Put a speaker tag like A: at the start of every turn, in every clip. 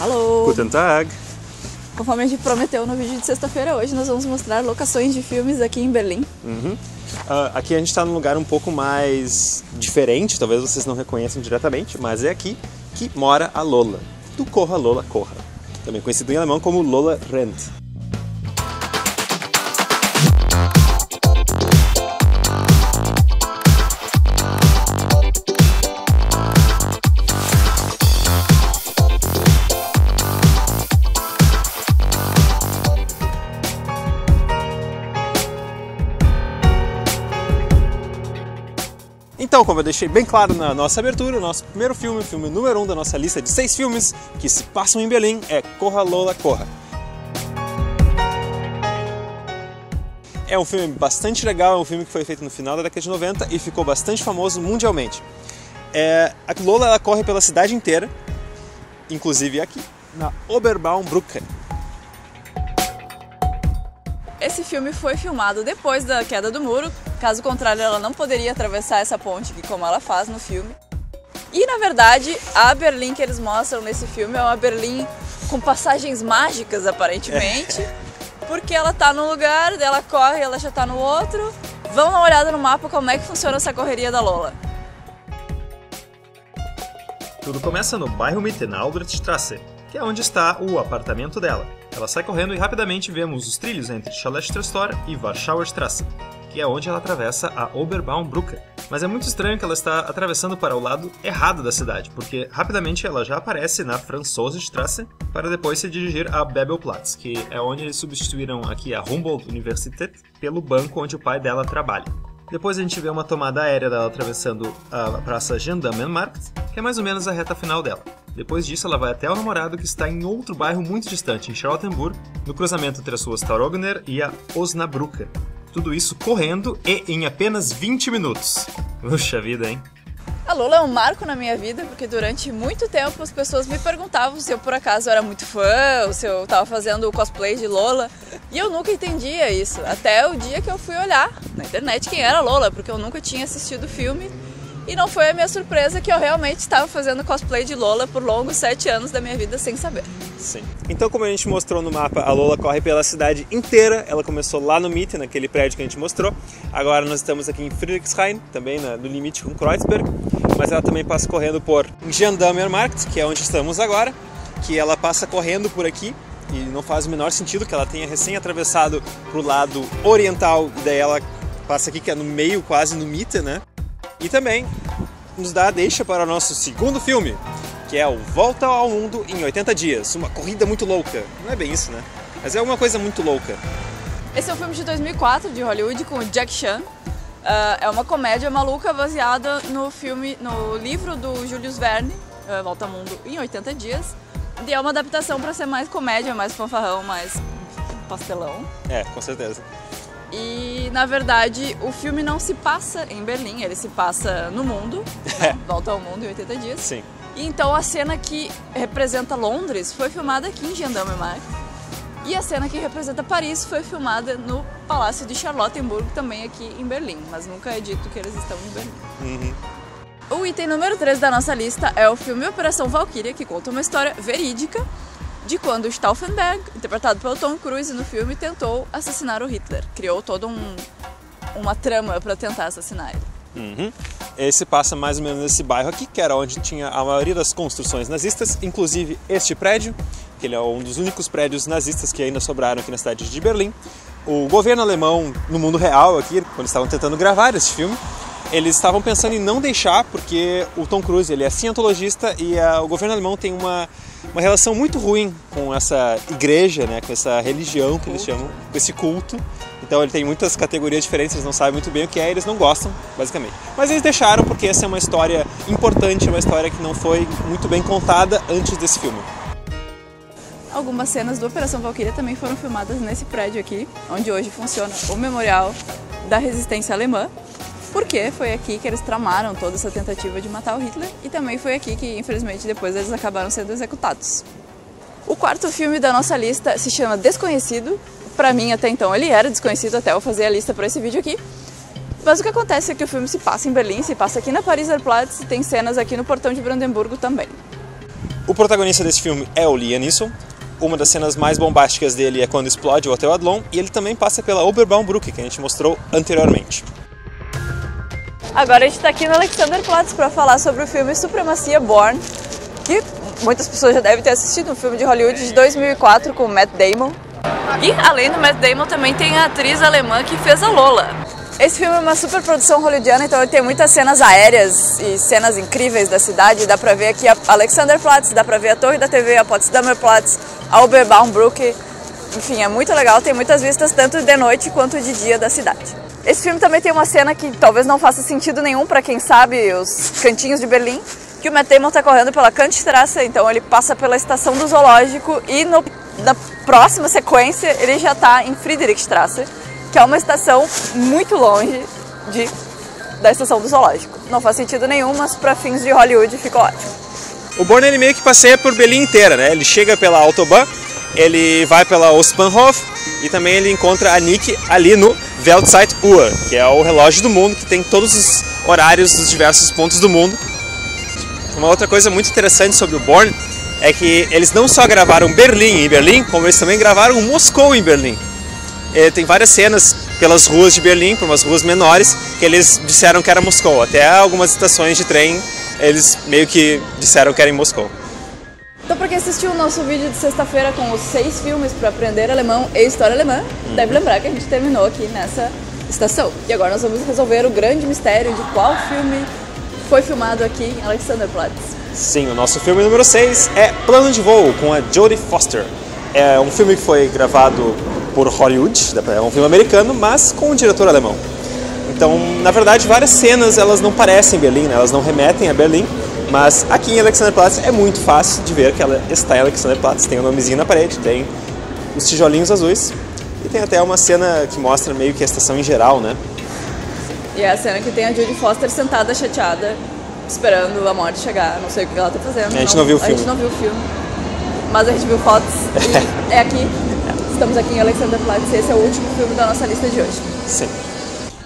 A: Alô!
B: Guten Tag!
A: Conforme a gente prometeu no vídeo de sexta-feira, hoje nós vamos mostrar locações de filmes aqui em Berlim.
B: Uhum. Uh, aqui a gente está num lugar um pouco mais diferente, talvez vocês não reconheçam diretamente, mas é aqui que mora a Lola, do Corra Lola Corra, também conhecido em alemão como Lola Rent. Então, como eu deixei bem claro na nossa abertura, o nosso primeiro filme, o filme número um da nossa lista de seis filmes que se passam em Berlim, é Corra Lola Corra. É um filme bastante legal, é um filme que foi feito no final da década de 90 e ficou bastante famoso mundialmente. É, a Lola ela corre pela cidade inteira, inclusive aqui, na Oberbaumbrücke.
A: Esse filme foi filmado depois da queda do muro, caso contrário, ela não poderia atravessar essa ponte como ela faz no filme. E na verdade, a Berlim que eles mostram nesse filme é uma Berlim com passagens mágicas, aparentemente, porque ela tá num lugar, ela corre, ela já tá no outro. Vamos dar uma olhada no mapa como é que funciona essa correria da Lola.
B: Tudo começa no bairro Mitte, na Albrechtstrasse, que é onde está o apartamento dela. Ela sai correndo e rapidamente vemos os trilhos entre Schallestrasse e Warschauerstrasse, que é onde ela atravessa a Oberbaumbrücke. Mas é muito estranho que ela está atravessando para o lado errado da cidade, porque rapidamente ela já aparece na Franzosenstrasse para depois se dirigir a Bebelplatz, que é onde eles substituíram aqui a Humboldt Universität pelo banco onde o pai dela trabalha. Depois a gente vê uma tomada aérea dela atravessando a praça Gendarmenmarkt, que é mais ou menos a reta final dela. Depois disso, ela vai até o namorado que está em outro bairro muito distante, em Charlottenburg, no cruzamento entre as ruas Taurogner e a Osnabrücke. Tudo isso correndo e em apenas 20 minutos. Puxa vida, hein?
A: A Lola é um marco na minha vida, porque durante muito tempo as pessoas me perguntavam se eu por acaso era muito fã, ou se eu estava fazendo o cosplay de Lola. E eu nunca entendia isso, até o dia que eu fui olhar na internet quem era Lola, porque eu nunca tinha assistido o filme e não foi a minha surpresa que eu realmente estava fazendo cosplay de Lola por longos sete anos da minha vida sem saber.
B: Sim. Então, como a gente mostrou no mapa, a Lola corre pela cidade inteira. Ela começou lá no Mitte, naquele prédio que a gente mostrou. Agora nós estamos aqui em Friedrichshain, também no limite com Kreuzberg. Mas ela também passa correndo por Gendarmermarkt, que é onde estamos agora. Que ela passa correndo por aqui e não faz o menor sentido que ela tenha recém atravessado para o lado oriental e daí ela passa aqui que é no meio, quase no Mitte, né? E também nos dá a deixa para o nosso segundo filme, que é o Volta ao Mundo em 80 Dias. Uma corrida muito louca. Não é bem isso, né? Mas é uma coisa muito louca.
A: Esse é um filme de 2004 de Hollywood com o Jack Chan. Uh, é uma comédia maluca baseada no filme, no livro do Julius Verne, uh, Volta ao Mundo em 80 Dias. E é uma adaptação para ser mais comédia, mais fanfarrão, mais pastelão.
B: É, com certeza.
A: E na verdade o filme não se passa em Berlim, ele se passa no mundo, né? volta ao mundo em 80 dias.
B: Sim.
A: E então a cena que representa Londres foi filmada aqui em Gendarmerie. E a cena que representa Paris foi filmada no Palácio de Charlottenburg, também aqui em Berlim, mas nunca é dito que eles estão em Berlim.
B: Uhum.
A: O item número 3 da nossa lista é o filme Operação Valkyria, que conta uma história verídica de quando Stauffenberg, interpretado pelo Tom Cruise no filme, tentou assassinar o Hitler. Criou toda um, uma trama para tentar assassinar ele.
B: Uhum. Esse passa mais ou menos nesse bairro aqui, que era onde tinha a maioria das construções nazistas, inclusive este prédio, que ele é um dos únicos prédios nazistas que ainda sobraram aqui na cidade de Berlim. O governo alemão, no mundo real aqui, quando estavam tentando gravar esse filme, eles estavam pensando em não deixar, porque o Tom Cruise ele é cientologista e a, o governo alemão tem uma, uma relação muito ruim com essa igreja, né, com essa religião que eles chamam, com esse culto. Então ele tem muitas categorias diferentes, eles não sabem muito bem o que é, eles não gostam, basicamente. Mas eles deixaram porque essa é uma história importante, uma história que não foi muito bem contada antes desse filme.
A: Algumas cenas do Operação Valkyria também foram filmadas nesse prédio aqui, onde hoje funciona o Memorial da Resistência Alemã, porque foi aqui que eles tramaram toda essa tentativa de matar o Hitler e também foi aqui que, infelizmente, depois eles acabaram sendo executados. O quarto filme da nossa lista se chama Desconhecido. Para mim, até então, ele era desconhecido até eu fazer a lista para esse vídeo aqui. Mas o que acontece é que o filme se passa em Berlim, se passa aqui na Pariser Platz e tem cenas aqui no portão de Brandemburgo também.
B: O protagonista desse filme é o Liam Neeson. Uma das cenas mais bombásticas dele é quando explode o Hotel Adlon e ele também passa pela Oberbaumbrücke, que a gente mostrou anteriormente.
A: Agora a gente está aqui no Alexanderplatz para falar sobre o filme Supremacia Born, que muitas pessoas já devem ter assistido, um filme de Hollywood de 2004 com Matt Damon. E além do Matt Damon também tem a atriz alemã que fez a Lola. Esse filme é uma super produção hollywoodiana, então ele tem muitas cenas aéreas e cenas incríveis da cidade. Dá pra ver aqui a Alexanderplatz, dá pra ver a Torre da TV, a Potsdamer Platz, a Oberbaumbrücke. Enfim, é muito legal, tem muitas vistas tanto de noite quanto de dia da cidade. Esse filme também tem uma cena que talvez não faça sentido nenhum para quem sabe os cantinhos de Berlim, que o Matt Damon tá correndo pela Kantstraße, então ele passa pela estação do zoológico e no, na próxima sequência ele já tá em Friedrichstraße, que é uma estação muito longe de, da estação do zoológico. Não faz sentido nenhum, mas para fins de Hollywood ficou ótimo.
B: O Born ele meio que passeia por Berlim inteira, né? Ele chega pela Autobahn, ele vai pela Ostbahnhof e também ele encontra a Nick ali no Weltzeituhr, que é o relógio do mundo que tem todos os horários dos diversos pontos do mundo. Uma outra coisa muito interessante sobre o Born é que eles não só gravaram Berlim em Berlim, como eles também gravaram Moscou em Berlim. É, tem várias cenas pelas ruas de Berlim, por umas ruas menores, que eles disseram que era Moscou. Até algumas estações de trem eles meio que disseram que era em Moscou.
A: Então, para quem assistiu o nosso vídeo de sexta-feira com os seis filmes para aprender alemão e história alemã, uhum. deve lembrar que a gente terminou aqui nessa estação. E agora nós vamos resolver o grande mistério de qual filme foi filmado aqui em Alexanderplatz.
B: Sim, o nosso filme número 6 é Plano de Voo, com a Jodie Foster. É um filme que foi gravado por Hollywood, é um filme americano, mas com um diretor alemão. Então, na verdade, várias cenas elas não parecem Berlim, né? elas não remetem a Berlim, mas aqui em Alexanderplatz é muito fácil de ver que ela está em Alexanderplatz. Tem o um nomezinho na parede, tem os tijolinhos azuis e tem até uma cena que mostra meio que a estação em geral, né?
A: E é a cena que tem a Judy Foster sentada chateada, esperando a morte chegar. Não sei o que ela está fazendo.
B: A gente não, não viu o filme.
A: A gente não viu o filme. Mas a gente viu fotos e é aqui. Estamos aqui em Alexanderplatz e esse é o último filme da nossa lista de hoje.
B: Sim.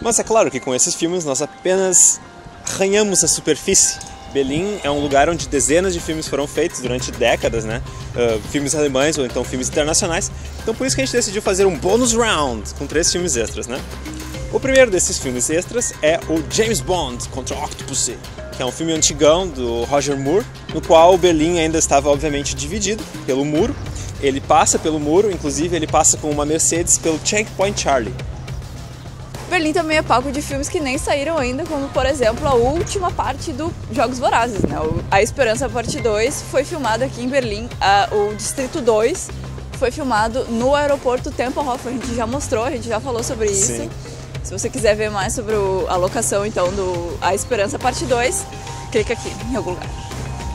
B: Mas é claro que com esses filmes nós apenas arranhamos a superfície. Berlim é um lugar onde dezenas de filmes foram feitos durante décadas, né? Uh, filmes alemães ou então filmes internacionais. Então por isso que a gente decidiu fazer um bônus round com três filmes extras, né? O primeiro desses filmes extras é o James Bond contra Octopussy, que é um filme antigão do Roger Moore, no qual Berlim ainda estava obviamente dividido pelo muro ele passa pelo muro, inclusive ele passa com uma Mercedes pelo Checkpoint Charlie.
A: Berlim também é palco de filmes que nem saíram ainda, como por exemplo a última parte do Jogos Vorazes, né? A Esperança Parte 2 foi filmado aqui em Berlim, o Distrito 2 foi filmado no aeroporto Tempelhof, a gente já mostrou, a gente já falou sobre isso. Sim. Se você quiser ver mais sobre a locação então do A Esperança Parte 2, clica aqui em algum lugar.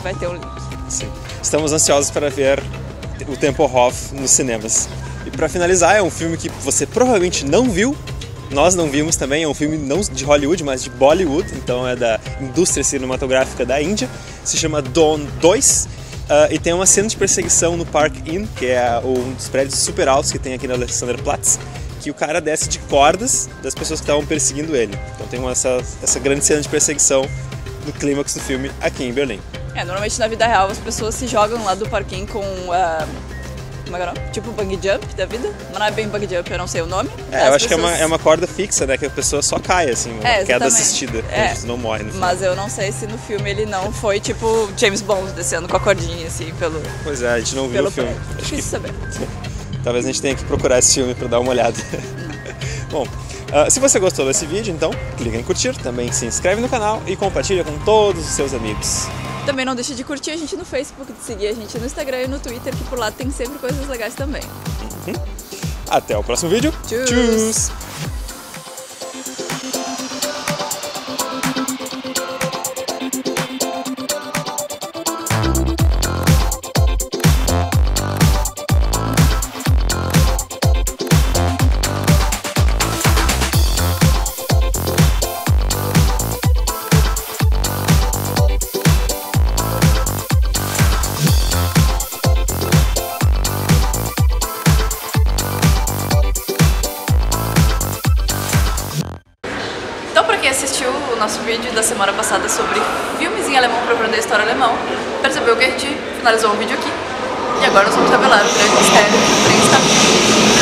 A: Vai ter um link.
B: Sim. Estamos ansiosos para ver o Tempelhof nos cinemas. E para finalizar, é um filme que você provavelmente não viu, nós não vimos também, é um filme não de Hollywood, mas de Bollywood, então é da indústria cinematográfica da Índia, se chama Dawn 2, uh, e tem uma cena de perseguição no Park Inn, que é um dos prédios super altos que tem aqui na Alexanderplatz, que o cara desce de cordas das pessoas que estavam perseguindo ele. Então tem uma, essa, essa grande cena de perseguição no clímax do filme aqui em Berlim.
A: É, normalmente na vida real as pessoas se jogam lá do parquinho com. Uh, como é que é? Tipo bug jump da vida. Mas não é bem bug jump, eu não sei o nome.
B: É, eu acho pessoas... que é uma, é uma corda fixa, né? Que a pessoa só cai, assim, uma é, queda assistida. É, não morre no
A: Mas eu não sei se no filme ele não foi tipo James Bond descendo com a cordinha, assim, pelo.
B: Pois é, a gente não viu o filme.
A: Prédio. Acho que... saber.
B: Talvez a gente tenha que procurar esse filme para dar uma olhada. Bom, uh, se você gostou desse vídeo, então clica em curtir, também se inscreve no canal e compartilha com todos os seus amigos.
A: Também não deixe de curtir a gente no Facebook, de seguir a gente no Instagram e no Twitter, que por lá tem sempre coisas legais também.
B: Uhum. Até o próximo vídeo.
A: Tchau.
B: que assistiu o nosso vídeo da
A: semana passada sobre filmes em alemão para aprender história alemão percebeu que a gente finalizou o vídeo aqui. E agora nós vamos revelar o grande mistério do trem